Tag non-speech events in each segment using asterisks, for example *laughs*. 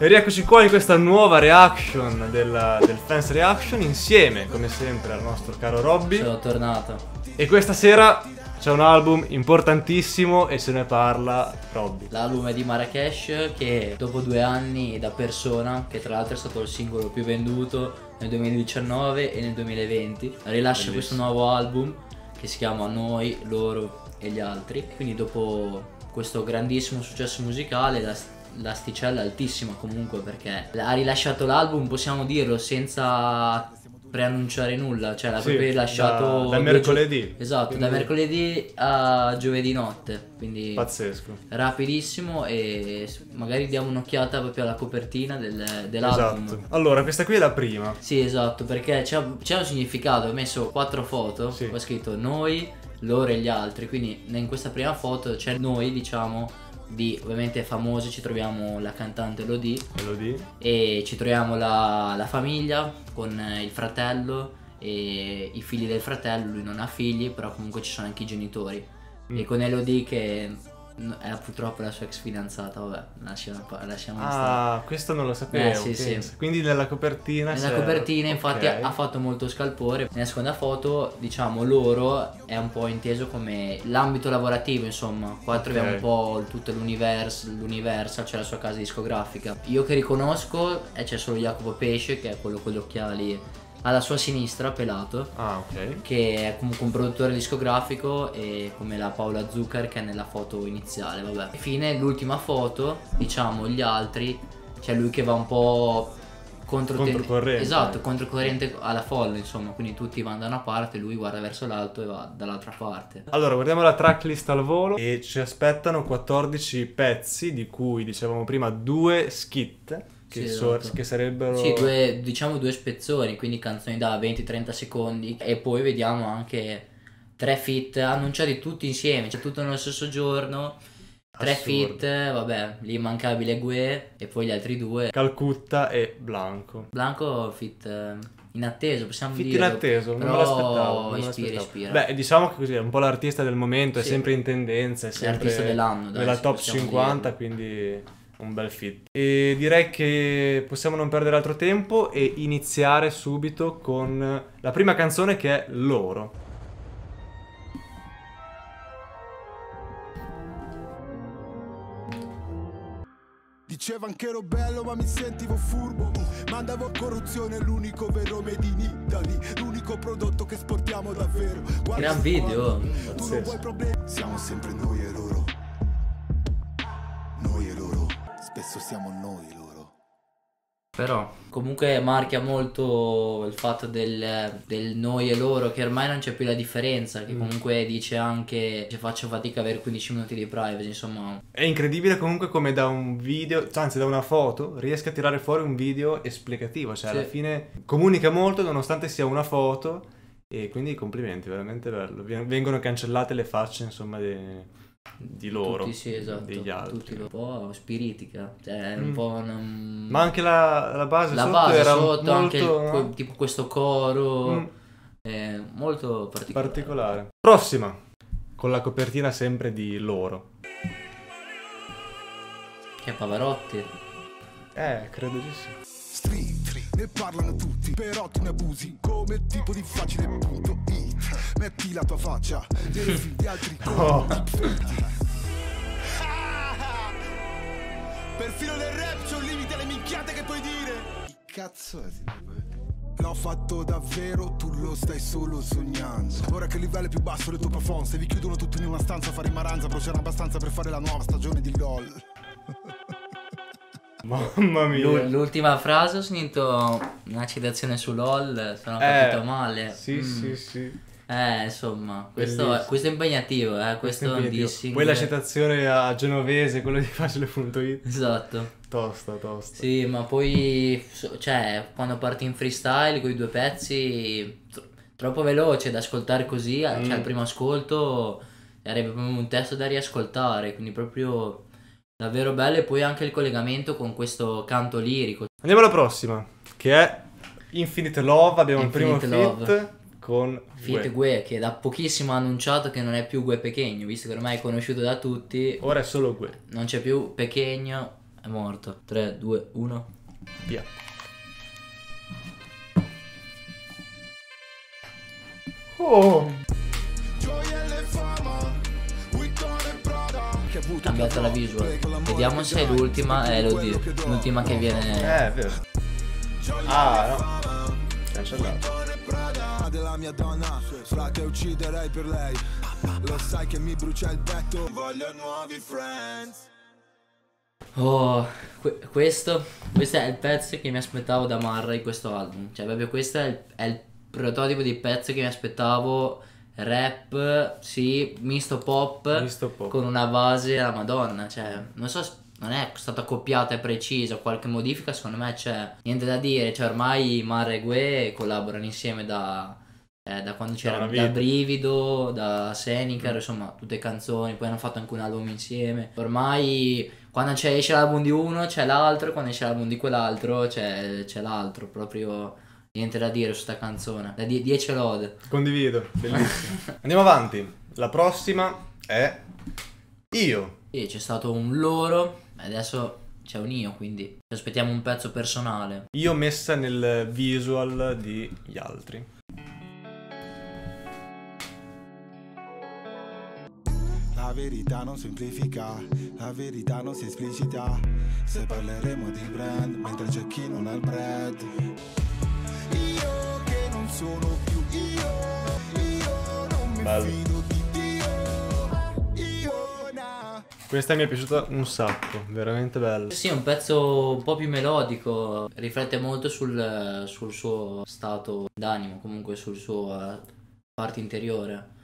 E rieccoci qua in questa nuova reaction della- del Fans Reaction insieme, come sempre, al nostro caro Robby. Sono tornato. E questa sera c'è un album importantissimo e se ne parla Robby. L'album è di Marrakesh che dopo due anni da persona, che tra l'altro è stato il singolo più venduto nel 2019 e nel 2020, rilascia Bellissimo. questo nuovo album che si chiama Noi, Loro e gli altri. Quindi dopo questo grandissimo successo musicale la, l'asticella è altissima comunque perché ha rilasciato l'album, possiamo dirlo, senza preannunciare nulla, cioè l'ha Sì, proprio rilasciato da- da mercoledì. Esatto, da Quindi- mercoledì a giovedì notte, quindi Pazzesco. rapidissimo e magari diamo un'occhiata proprio alla copertina del- dell'album. Esatto. Allora, questa qui è la prima. Sì, esatto, perché c'è, c'è un significato, ho messo quattro foto, Sì. ho scritto noi, loro e gli altri, quindi in questa prima foto c'è noi, diciamo, di ovviamente famosi, ci troviamo la cantante Lodi Melodie. e ci troviamo la, la famiglia con eh, il fratello e i figli del fratello, lui non ha figli, però comunque ci sono anche i genitori. Mm. E con Elodie che è purtroppo la sua ex fidanzata, vabbè, lasciamo, lasciamo stare. Ah, questo non lo sapevo. Eh, sì, sì. Quindi nella copertina Nella copertina infatti ok. ha fatto molto scalpore. Nella seconda foto, diciamo, loro è un po' inteso come l'ambito lavorativo, insomma. Qua troviamo un po' tutto l'universo, l'Universal, c'è la sua casa discografica. Io che riconosco e c'è solo Jacopo Pesce, che è quello con gli occhiali alla sua sinistra, pelato. Ah, ok. Che è comunque un produttore discografico e come la Paola Zucker che è nella foto iniziale, vabbè. Infine l'ultima foto, diciamo gli altri, c'è lui che va un po' contro Controcorrente. Esatto, controcorrente alla folla, insomma, quindi tutti vanno da una parte, lui guarda verso l'alto e va dall'altra parte. Allora, guardiamo la tracklist al volo e ci aspettano 14 pezzi, di cui dicevamo prima due skit, che, Sì, so- esatto. che sarebbero... Sì, due, diciamo due spezzoni, quindi canzoni da 20-30 secondi e poi vediamo anche tre fit annunciati tutti insieme, cioè tutto nello stesso giorno. Tre Assurdo. fit, vabbè, l'immancabile Gue e poi gli altri due. Calcutta e Blanco. Blanco fit eh, inatteso, possiamo Fit dire. inatteso, non me l'aspettavo. non ispira, ispira. Beh, diciamo che così è un po' l'artista del momento, è Sì. sempre in tendenza, è sempre L'artista dell'anno, dai, nella se top possiamo 50, dirlo. quindi un bel fit. E direi che possiamo non perdere altro tempo e iniziare subito con la prima canzone che è Loro. Diceva anche ero bello ma mi sentivo furbo Mandavo corruzione l'unico vero made in Italy L'unico prodotto che esportiamo davvero Guarda Gran video. Pazzesco. non vuoi problemi Siamo sempre noi e loro Spesso siamo noi loro Però comunque marchia molto il fatto del, del noi e loro, che ormai non c'è più la differenza, che Mm. comunque dice anche che faccio fatica a avere 15 minuti di privacy, insomma. È incredibile comunque come da un video, cioè, anzi da una foto, riesca a tirare fuori un video esplicativo, cioè Sì. alla fine comunica molto nonostante sia una foto e quindi complimenti, veramente bello. Vengono cancellate le facce insomma di, di loro, Tutti sì, esatto. degli altri. Tutti un po' spiritica, cioè un Mm. po' un- Ma anche la, la base la sotto base era sotto, anche il- molto que- tipo questo coro, Mm, è molto particolare. particolare. Prossima, con la copertina sempre di loro. Che è Pavarotti. Eh, credo di sì. Street, ne parlano tutti Però tu ne abusi come tipo di facile punto it Metti la tua faccia nelle film di altri Oh. *laughs* Perfino nel rap c'è un limite alle minchiate che puoi dire Che cazzo è? L'ho fatto davvero, tu lo stai solo sognando Ora che il livello è più basso del tuo plafond Se vi chiudono tutti in una stanza a fare maranza Però c'era abbastanza per fare la nuova stagione di LOL *laughs* Mamma mia. L'u- L'ultima frase ho sentito una citazione su LOL, sono Eh, capito male. Sì, Mm. sì, sì. Eh, insomma, questo, questo è impegnativo, eh, questo è Impegnativo. dissing. Poi la citazione a genovese, quello di facile.it. Esatto. Tosta, tosta. Sì, ma poi, cioè, quando parti in freestyle con i due pezzi, tro- troppo veloce da ascoltare così, Mm. cioè al primo ascolto sarebbe proprio un testo da riascoltare, quindi proprio davvero bello e poi anche il collegamento con questo canto lirico. Andiamo alla prossima, che è Infinite Love. Abbiamo il Infinite primo Love. fit con Fit Gue. Gue che da pochissimo ha annunciato che non è più Gue Pechegno, visto che ormai è conosciuto da tutti, Ora è solo Gue. non c'è più Pechegno, è morto. 3, 2, 1. Via. Oh! Cambiata la visual. Vediamo se è l'ultima. Eh, lo dico. L'ultima che viene. Eh, è vero. Ah, no. Cancellato. Mia donna, frate ucciderei per lei. Lo sai che mi brucia il petto. Voglio nuovi friends. Oh, que- questo, questo è il pezzo che mi aspettavo da Marra in questo album. Cioè, proprio questo è il, è il prototipo di pezzo che mi aspettavo. Rap, sì, misto pop, Misto pop. con una base alla Madonna. Cioè, non so, non è stata accoppiata e precisa. Qualche modifica, secondo me c'è. Niente da dire. Cioè, ormai Marra e Gue collaborano insieme da. Eh, da quando c'era da. Brivido, da Seneca, insomma, tutte canzoni. Poi hanno fatto anche un album insieme. Ormai quando c'è, esce l'album di uno c'è l'altro, quando esce l'album di quell'altro c'è, c'è l'altro, proprio niente da dire su sta canzone. Da 10 lode. Condivido, *laughs* bellissimo. Andiamo avanti. La prossima è Io. Sì, c'è stato un loro, e adesso c'è un io, quindi ci aspettiamo un pezzo personale. Io messa nel visual di gli altri. La verità non semplifica, la verità non si esplicita. Se parleremo di brand, mentre c'è chi non ha il bread. Io che non sono più io, io non mi Bello. fido di Dio. Io na. Questa mi è piaciuta un sacco, veramente bella. Sì, è un pezzo un po' più melodico, riflette molto sul, sul suo stato d'animo, comunque sul suo eh, parte interiore.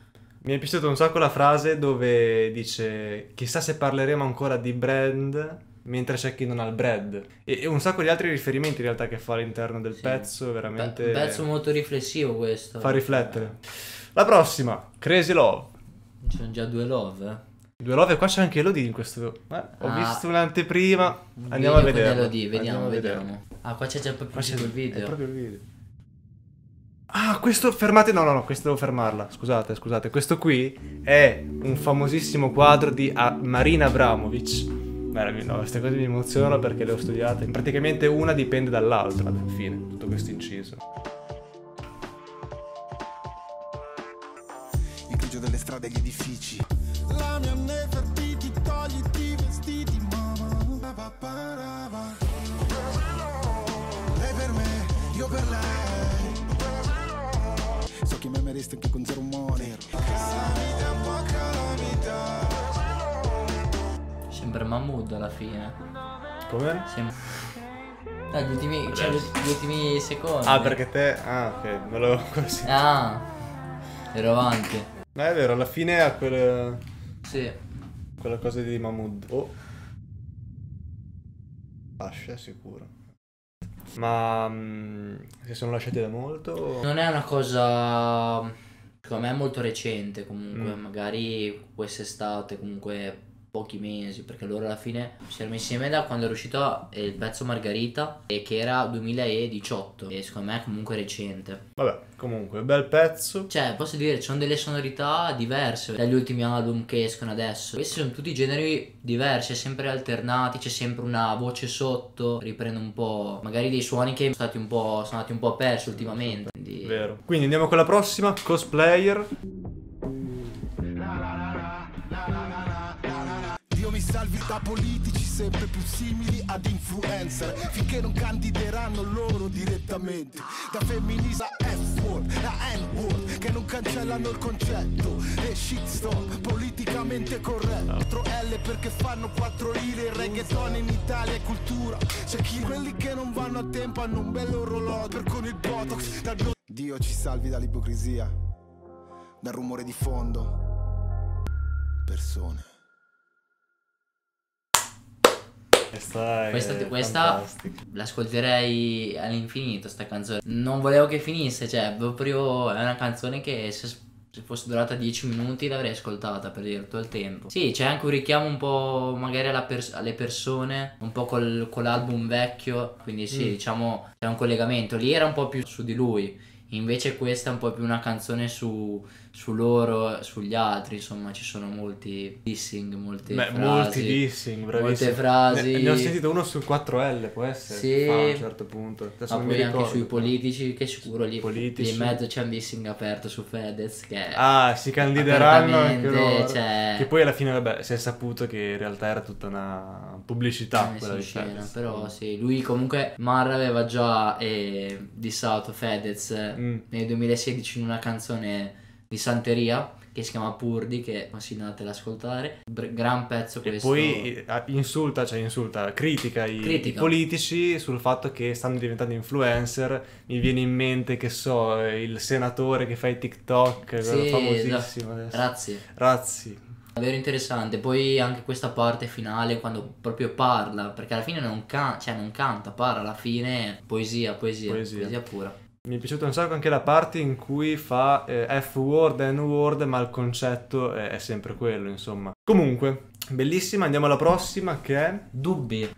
Mi è piaciuta un sacco la frase dove dice chissà se parleremo ancora di brand mentre c'è chi non ha il bread. E, e un sacco di altri riferimenti in realtà che fa all'interno del Sì. pezzo, veramente un pezzo molto riflessivo questo. fa riflettere. La prossima, Crazy Love. Ci sono già due love. eh. Due love e qua c'è anche Elodie in questo. eh, ho Ah. visto un'anteprima. Un Andiamo a vedere. Elodie, vediamo, a vediamo. Ah, qua c'è già proprio c'è il video. È proprio il video. Ah, questo fermate. No, no, no, questo devo fermarla. Scusate, scusate. Questo qui è un famosissimo quadro di ah, Marina Abramovic. No, queste cose mi emozionano perché le ho studiate. Praticamente una dipende dall'altra alla fine, tutto questo inciso. Il grigio delle strade e gli edifici. La mia Nefertiti, togliti i vestiti, mamma. Lei per me, io per lei. Che mi ameresti anche con zero money. Calamita, un po' calamita. Sembra Mahmood alla fine. Come? Sem- No, gli ultimi, cioè, gli, ultimi secondi. Ah, perché te. Ah, ok, non l'avevo così. Ah, ero avanti. Ma è vero, alla fine ha quelle- Sì. quella cosa di Mahmood. Oh. Lascia sicuro. Ma mm, si sono lasciati da molto? Non è una cosa, secondo me, molto recente comunque. Mm. Magari quest'estate, comunque pochi mesi, perché loro alla fine si erano insieme da quando è uscito il pezzo Margarita, e che era 2018. E secondo me è comunque recente. Vabbè, comunque, bel pezzo. Cioè, posso dire, ci sono delle sonorità diverse dagli ultimi album che escono adesso. Questi sono tutti generi diversi, sempre alternati, c'è sempre una voce sotto, riprende un po', magari dei suoni che sono stati un po', sono andati un po' persi ultimamente. Quindi... Vero. Quindi andiamo con la prossima, cosplayer. Da politici sempre più simili ad influencer. Finché non candideranno loro direttamente. Da femminista F-word, da N-word Che non cancellano il concetto. E shitstorm, politicamente corretto. L perché fanno 4 lire Il reggaeton in Italia è cultura. C'è chi quelli che non vanno a tempo hanno un bel orologio Per con il botox. Dal bio- Dio ci salvi dall'ipocrisia Dal rumore di fondo. Persone Questa è Questa, questa l'ascolterei all'infinito sta canzone. Non volevo che finisse, cioè proprio è una canzone che se, se fosse durata 10 minuti l'avrei ascoltata per dire tutto il tempo. Sì, c'è anche un richiamo un po' magari pers- alle persone, un po' col, con l'album vecchio, quindi sì, Mm. diciamo c'è un collegamento. Lì era un po' più su di lui. Invece questa è un po' più una canzone su, su loro, sugli altri, insomma ci sono molti dissing, molte Beh, frasi. molti dissing, bravissimo. Molte frasi. Ne, ne ho sentito uno sul 4L, può essere? Sì. A un certo punto. Adesso Ma poi anche ricordo. sui politici, che sicuro lì, Politici. lì in mezzo c'è un dissing aperto su Fedez che Ah, si candideranno anche loro. cioè- Che poi alla fine, vabbè, si è saputo che in realtà era tutta una pubblicità messa quella in di scena, Fedez. però sì, lui comunque Marra aveva già eh, dissato Fedez Mm. Nel 2016 in una canzone di Santeria che si chiama Purdi che consiglio ad ascoltare Br- gran pezzo E questo poi eh, insulta, cioè insulta, critica i, Critica. i politici sul fatto che stanno diventando influencer. Mi viene in mente, che so, il senatore che fa i TikTok, Sì, famosissimo esatto. adesso. Razzi Razzi. davvero interessante poi anche questa parte finale quando proprio parla perché alla fine non, can- cioè, non canta parla alla fine poesia poesia Poesia. poesia, pura Mi è piaciuta un sacco anche la parte in cui fa eh, F-word, N-word, ma il concetto è, è sempre quello, insomma. Comunque, bellissima, andiamo alla prossima che è... dubbi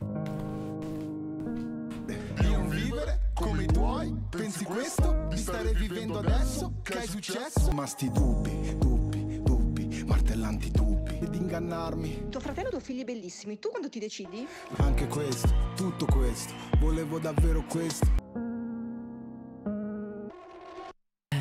non vivere come i tuoi Pensi questo? Di stare vivendo adesso? Che hai successo? Ma sti dubbi, dubbi, dubbi Martellanti dubbi Di ingannarmi Tuo fratello e tuo figli bellissimi, tu quando ti decidi? Anche questo, tutto questo Volevo davvero questo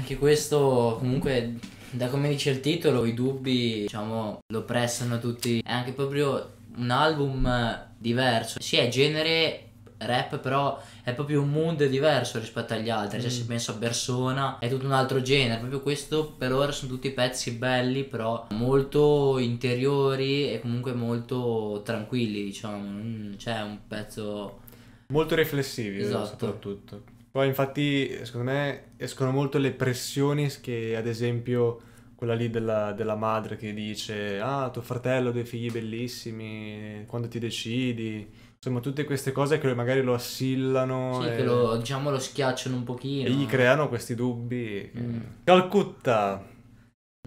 Anche questo comunque da come dice il titolo i dubbi diciamo lo prestano tutti. È anche proprio un album diverso. Sì è genere rap però è proprio un mood diverso rispetto agli altri. Cioè se penso a Persona è tutto un altro genere. Proprio questo per ora sono tutti pezzi belli però molto interiori e comunque molto tranquilli diciamo. C'è un pezzo Molto riflessivi, eh, Esatto. soprattutto. Poi infatti, secondo me, escono molto le pressioni che, ad esempio, quella lì della, della madre che dice ah, tuo fratello ha dei figli bellissimi, quando ti decidi? Insomma, tutte queste cose che magari lo assillano sì, e, che lo, diciamo lo schiacciano un pochino e gli creano questi dubbi. Mm. Calcutta!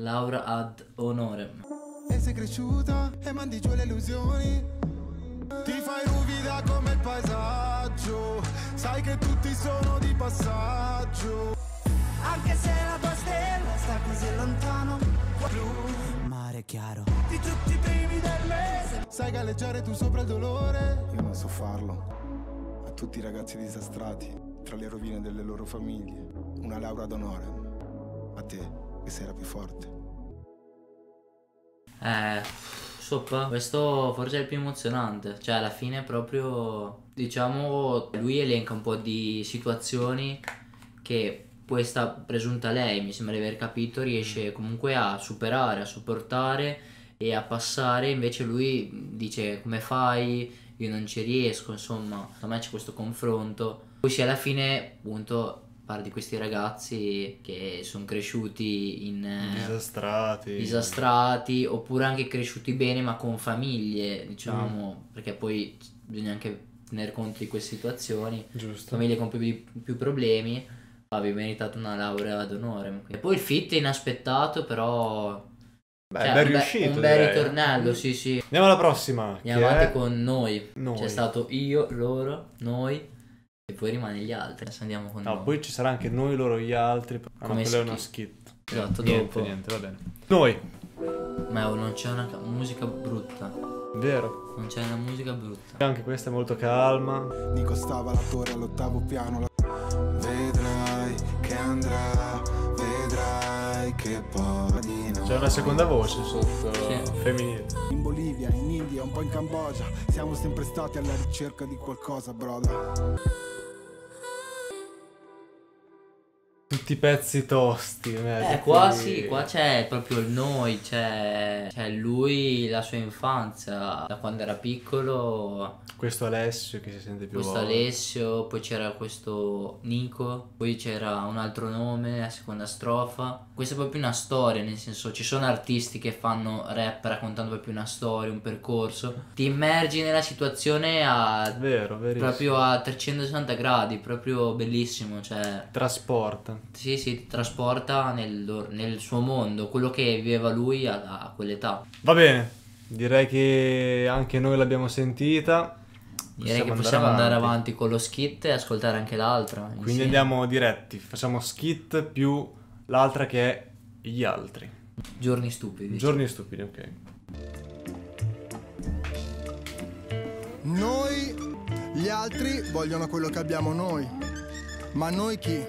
Laura ad onore E sei cresciuta e mandi giù le illusioni Ti fai ruvida come il paesaggio Sai che tutti sono di passaggio. Anche se la tua stella sta così lontano Blu, mare chiaro. Di tutti i primi del mese. Sai galleggiare tu sopra il dolore? Io non so farlo. A tutti i ragazzi disastrati Tra le rovine delle loro famiglie Una laurea d'onore. A te che sei la più forte. Eh, sopra, questo forse è il più emozionante. Cioè, alla fine proprio, diciamo, lui elenca un po' di situazioni che questa presunta lei, mi sembra di aver capito, riesce comunque a superare, a sopportare e a passare. Invece lui dice come fai? Io non ci riesco, insomma, secondo me c'è questo confronto. Poi sì, alla fine, appunto, parla di questi ragazzi che sono cresciuti in... eh, Disastrati. disastrati oppure anche cresciuti bene ma con famiglie diciamo perché poi bisogna anche tener conto di queste situazioni Giusto. famiglie con più, più problemi avevi meritato una laurea d'onore e poi il fit inaspettato però Beh, cioè, ben un, riuscito. un bel direi. ritornello sì sì Andiamo alla prossima. andiamo avanti è- con noi. Noi. c'è stato io loro noi e poi rimane gli altri adesso andiamo con No, noi poi ci sarà anche noi, loro, gli altri. Ah, no, Come quello è uno skit. Esatto, niente, dopo. niente, va bene. Noi, ma oh, non c'è una ca- musica brutta vero. non c'è una musica brutta Anche questa è molto calma. Nico stava l'attore all'ottavo piano la- Vedrai che andrà Vedrai che poi no. C'è una seconda voce sotto, Sì. femminile. In Bolivia, in India, un po' in Cambogia Siamo sempre stati alla ricerca di qualcosa, brother Tutti pezzi tosti. Eh, tutti- qua sì, qua c'è proprio il noi, c'è, c'è lui, la sua infanzia, da quando era piccolo, Questo Alessio che si sente più questo volte. Alessio, poi c'era questo Nico, poi c'era un altro nome, la seconda strofa. Questa è proprio una storia, nel senso ci sono artisti che fanno rap raccontando proprio una storia, un percorso. Ti immergi nella situazione a, Vero, proprio a 360 gradi, proprio bellissimo, cioè... Trasporta. Sì, sì, trasporta nel, nel suo mondo, quello che viveva lui a, a quell'età. Va bene, direi che anche noi l'abbiamo sentita. Direi che possiamo andare avanti con lo skit e ascoltare anche l'altra. Quindi insieme. andiamo diretti, facciamo skit più l'altra che è gli altri. Giorni stupidi. Giorni stupidi, ok. Noi, gli altri, vogliono quello che abbiamo noi. Ma noi chi?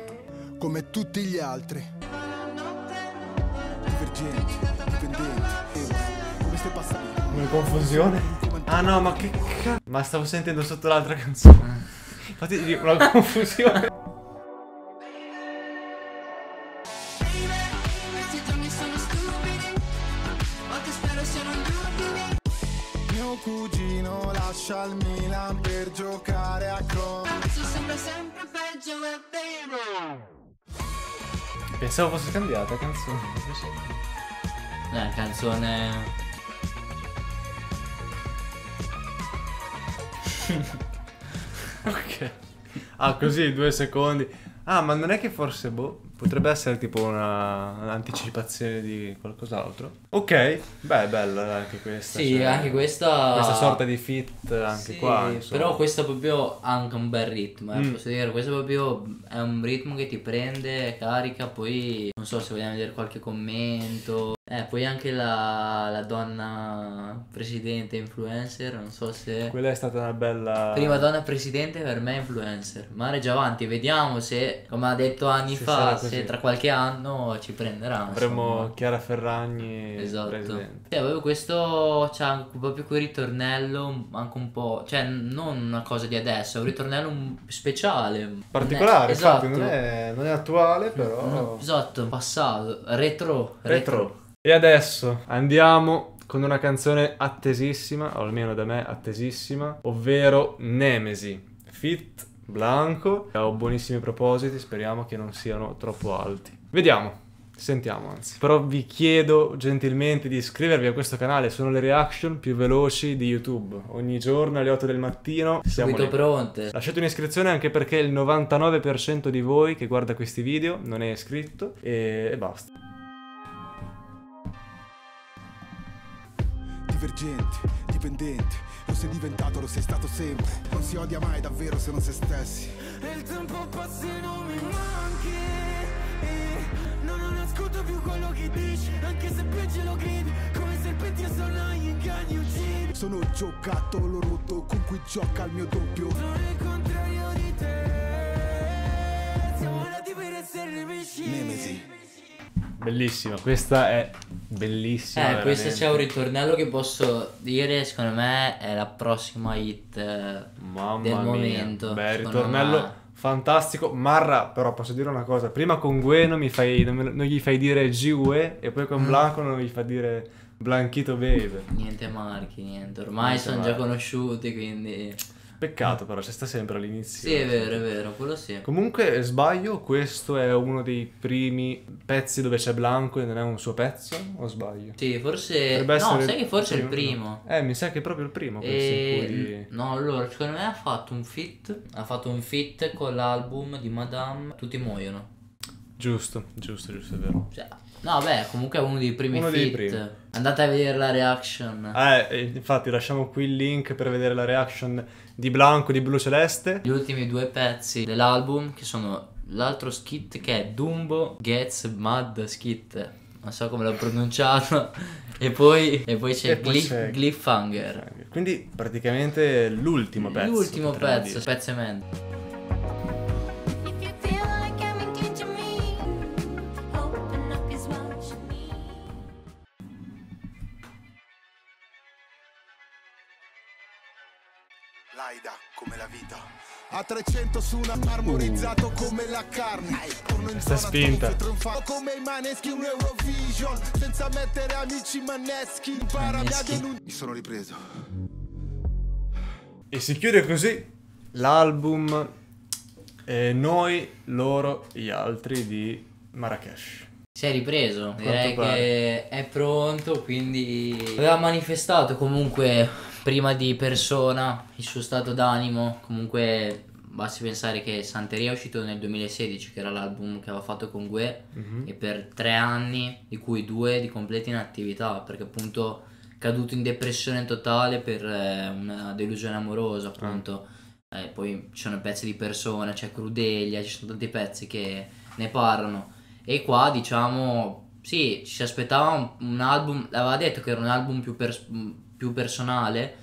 Come tutti gli altri. Divergenti, dipendenti. Come stai passando? Una confusione? Ah no, ma che cazzo? Ma stavo sentendo sotto l'altra canzone. Infatti dico, una *laughs* confusione. Questi giorni sono stupidi Ma che spero siano inutili Mio cugino lascia il Milan per giocare a Cron. Cazzo sembra sempre peggio è vero Pensavo fosse cambiata la canzone. invece- Eh, canzone. *laughs* Ok. Ah, così, due secondi. Ah, ma non è che forse, boh, potrebbe essere tipo una un'anticipazione di qualcos'altro. Ok, beh, è bella anche questa. Sì, cioè, anche questa. Questa sorta di fit anche Sì, qua. insomma. Però questo proprio ha anche un bel ritmo, eh, Mm. posso dire, questo proprio è un ritmo che ti prende, carica, poi non so se vogliamo vedere qualche commento. Eh, poi anche la, la donna presidente influencer, non so se... Quella è stata una bella... Prima donna presidente per me influencer. Mare già avanti, vediamo se, come ha detto anni Se fa, se tra qualche anno ci prenderà. Avremo insomma. Chiara Ferragni Esatto. presidente. Sì, proprio questo c'ha proprio quel ritornello anche un po', cioè non una cosa di adesso, è un ritornello speciale. Particolare, esatto. infatti, non è, non è attuale, però... No, esatto, passato, retro, retro. Retro. E adesso andiamo con una canzone attesissima, o almeno da me attesissima, ovvero Nemesi, Fit Blanco. Ho buonissimi propositi, speriamo che non siano troppo alti. Vediamo. Sentiamo anzi. Però vi chiedo gentilmente di iscrivervi a questo canale, sono le reaction più veloci di YouTube. Ogni giorno alle 8 del mattino siamo Subito lì. pronte. Lasciate un'iscrizione anche perché il 99% di voi che guarda questi video non è iscritto e, e basta. Divergenti, dipendenti. Lo sei diventato, lo sei stato sempre. Non si odia mai davvero se non se stessi. E il tempo passa e non mi manchi e Non ascolto più quello che dici Anche se peggio lo gridi Come serpenti a sonagli inganni uccidi Sono il giocattolo rotto con cui gioca il mio doppio. Sono il contrario di te Siamo nati per essere nemici Nemesi. Bellissima, questa è bellissima. Eh, questo c'è un ritornello che posso dire, secondo me è la prossima hit eh, Mamma del mia. momento. Beh, ritornello me. fantastico. Marra, però posso dire una cosa. Prima con Gue non, mi fai, non, me- non gli fai dire Gue e poi Mm. con Blanco non gli fa dire Blanchito Baby. Niente marchi, niente. Ormai Niente sono marchi. già conosciuti, quindi... Peccato però, c'è sta sempre all'inizio. Sì, è vero, è vero, quello sì. Comunque, sbaglio, questo è uno dei primi pezzi dove c'è Blanco e non è un suo pezzo, o sbaglio? Sì, forse... Dovrebbe No, sai che forse è il primo. Eh, mi sa che è proprio il primo E... cui... No, allora, secondo me ha fatto un fit. Ha fatto un fit con l'album di Madame Tutti muoiono. Giusto, giusto, giusto, è vero. Cioè, no, beh, comunque è uno dei primi Uno fit. primi. Andate a vedere la reaction. Eh, infatti lasciamo qui il link per vedere la reaction di Blanco di Blu Celeste. Gli ultimi due pezzi dell'album, che sono l'altro skit che è Dumbo Gets Mad Skit. Non so come l'ho pronunciato. *laughs* e poi, e poi c'è, E poi Gli- c'è- Cliffhanger. Quindi praticamente l'ultimo pezzo. L'ultimo pezzo, dire. 300 su una marmorizzato come la carne. Torno in zona spinta. come i maneschi un Eurovision. Senza mettere amici maneschi. Impara a Maneschi. denunciare. Mi sono ripreso. E si chiude così l'album eh, Noi, loro, gli altri di Marrakesh. Si è ripreso, direi pare. che è pronto, quindi aveva manifestato comunque prima di persona il suo stato d'animo, comunque basti pensare che Santeria è uscito nel 2016, che era l'album che aveva fatto con Gue, Mhm. e per tre anni, di cui due di completa inattività, perché appunto caduto in depressione totale per eh, una delusione amorosa, appunto. Eh, poi ci sono pezzi di persone, c'è Crudelia, ci sono tanti pezzi che ne parlano. E qua, diciamo, sì, ci si aspettava un, un album, l'aveva detto che era un album più, pers- più personale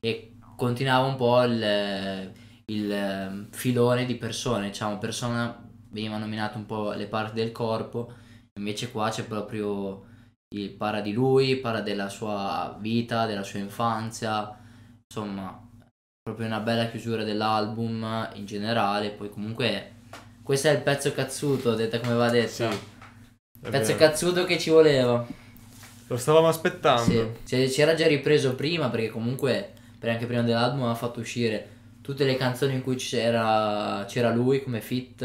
e continuava un po' il, il eh, filone di persone, diciamo, persona veniva nominato un po' le parti del corpo, invece qua c'è proprio il parla di lui, parla della sua vita, della sua infanzia, insomma, proprio una bella chiusura dell'album in generale, poi comunque questo è il pezzo cazzuto, detta come va detta. Sì, il pezzo vero. cazzuto che ci voleva. Lo stavamo aspettando. Sì, si si era già ripreso prima perché comunque per anche prima dell'album aveva fatto uscire tutte le canzoni in cui c'era, c'era lui come fit,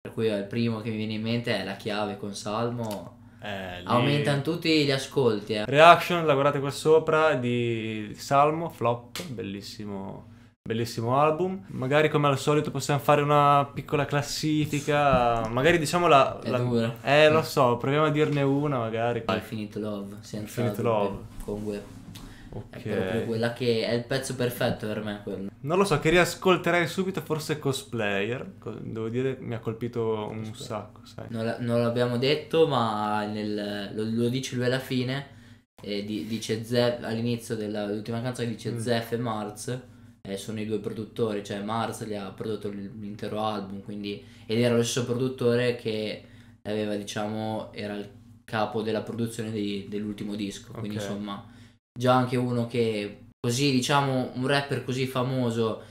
per cui il primo che mi viene in mente è La chiave con Salmo. Eh, lì- Aumentano tutti gli ascolti, eh. Reaction, la guardate qua sopra, di Salmo, Flop, bellissimo, bellissimo album. Magari come al solito possiamo fare una piccola classifica, magari diciamo la... È la- dura. Eh, lo so, proviamo a dirne una magari. Infinite Love, senza Infinite Love. con Gue. È proprio quella che è il pezzo perfetto per me quello. Non lo so, che riascolterei subito forse Cosplayer, Co- devo dire mi ha colpito un sacco, sai. Non, la- non l'abbiamo detto, ma nel- lo, lo dice lui alla fine. E di- dice Zeff all'inizio dell'ultima canzone dice Mm. Zeff e Mars eh, sono i due produttori, cioè Mars gli ha prodotto l'intero album, quindi ed era lo stesso produttore che aveva, diciamo, era il capo della produzione di- dell'ultimo disco, quindi Ok. insomma, già anche uno che così, diciamo, un rapper così famoso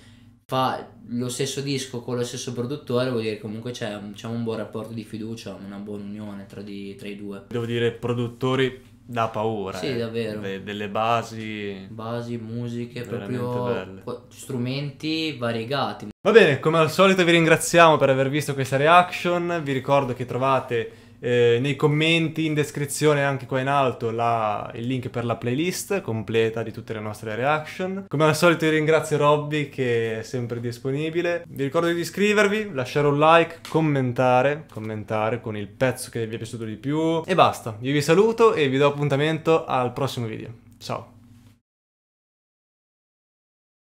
fa lo stesso disco con lo stesso produttore, vuol dire che comunque c'è un, diciamo, un buon rapporto di fiducia, una buona unione tra, di- tra i due. Devo dire produttori da paura. Sì, eh. davvero. De- delle basi. Basi, musiche, proprio belle. strumenti variegati. Va bene, come al solito vi ringraziamo per aver visto questa reaction, vi ricordo che trovate eh, nei commenti in descrizione anche qua in alto la- il link per la playlist completa di tutte le nostre reaction. Come al solito io ringrazio Robby che è sempre disponibile. Vi ricordo di iscrivervi, lasciare un like, commentare, commentare con il pezzo che vi è piaciuto di più e basta. Io vi saluto e vi do appuntamento al prossimo video. Ciao.